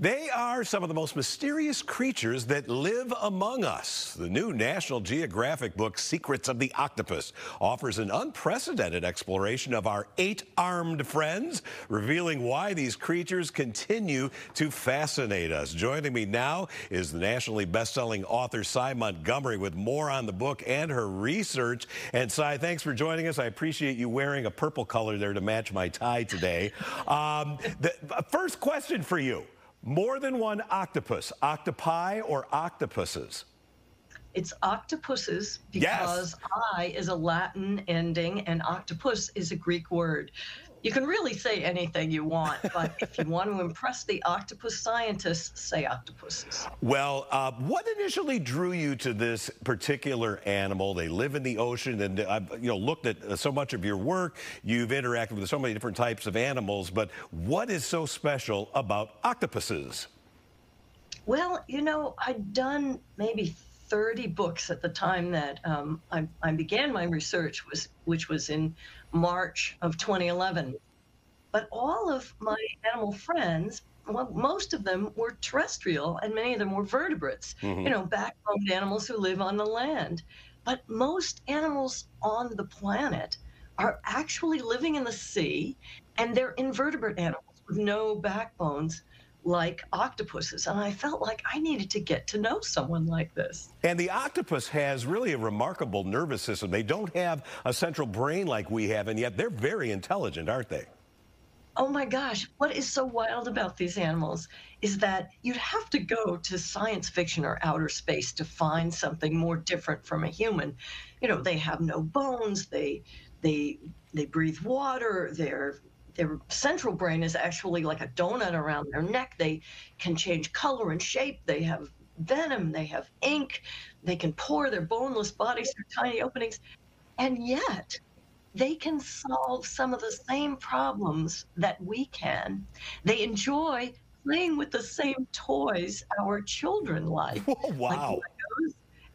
They are some of the most mysterious creatures that live among us. The new National Geographic book, Secrets of the Octopus, offers an unprecedented exploration of our eight-armed friends, revealing why these creatures continue to fascinate us. Joining me now is the nationally best-selling author, Sy Montgomery, with more on the book and her research. And Sy, thanks for joining us. I appreciate you wearing a purple color there to match my tie today. Um, the first question for you. More than one octopus, octopi or octopuses? It's octopuses because yes. I is a Latin ending and octopus is a Greek word you can really say anything you want, but if you want to impress the octopus scientists, say octopuses. Well, uh, what initially drew you to this particular animal? They live in the ocean, and I've you know looked at uh, so much of your work. You've interacted with so many different types of animals, but what is so special about octopuses? Well, you know, I'd done maybe 30 books at the time that um, I, I, began my research, was which was in March of 2011. But all of my animal friends, well, most of them were terrestrial, and many of them were vertebrates. Mm-hmm. You know, backboned animals who live on the land. But most animals on the planet are actually living in the sea, and they're invertebrate animals with no backbones like octopuses. And I felt like I needed to get to know someone like this. And the octopus has really a remarkable nervous system. They don't have a central brain like we have, and yet they're very intelligent, aren't they? Oh my gosh, what is so wild about these animals is that you'd have to go to science fiction or outer space to find something more different from a human. You know, they have no bones, they they they breathe water, they're their central brain is actually like a donut around their neck. They can change color and shape. They have venom. They have ink. They can pour their boneless bodies through tiny openings. And yet, they can solve some of the same problems that we can. They enjoy playing with the same toys our children like. wow. Like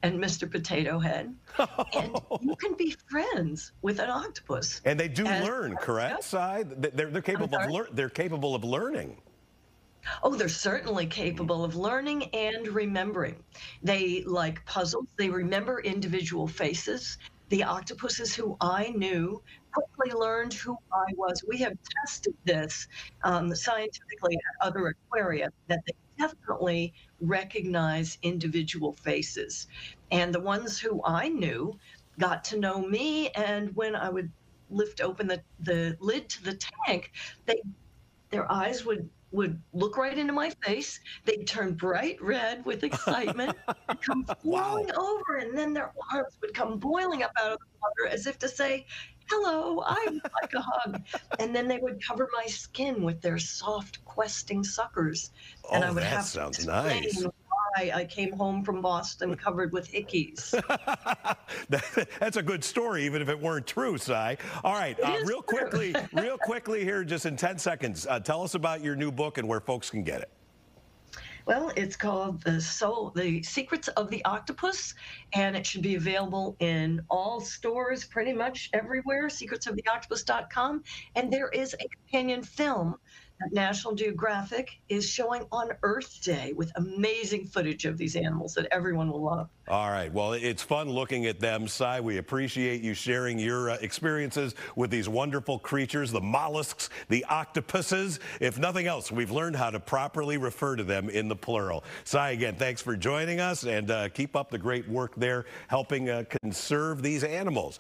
and Mr. Potato Head. and you can be friends with an octopus. And they do and, learn, correct, Sy? They're, they're, capable of lear- they're capable of learning. Oh, they're certainly capable of learning and remembering. They like puzzles. They remember individual faces. The octopuses who I knew quickly learned who I was. We have tested this um, scientifically at other aquaria that they definitely recognize individual faces. And the ones who I knew got to know me. And when I would lift open the, the lid to the tank, they their eyes would would look right into my face. They'd turn bright red with excitement, come flowing wow. over, and then their arms would come boiling up out of the water as if to say, hello, I would like a hug. And then they would cover my skin with their soft, questing suckers. And oh, I would that have sounds to nice. Why I came home from Boston covered with hickeys. That's a good story, even if it weren't true, Sy. All right, uh, real quickly, real quickly here, just in 10 seconds, uh, tell us about your new book and where folks can get it. Well, it's called the Soul, the Secrets of the Octopus, and it should be available in all stores, pretty much everywhere. Secretsoftheoctopus.com, and there is a companion film National Geographic is showing on Earth Day with amazing footage of these animals that everyone will love. All right. Well, it's fun looking at them, Sy. We appreciate you sharing your uh, experiences with these wonderful creatures, the mollusks, the octopuses. If nothing else, we've learned how to properly refer to them in the plural. Sy, again, thanks for joining us and uh, keep up the great work there helping uh, conserve these animals.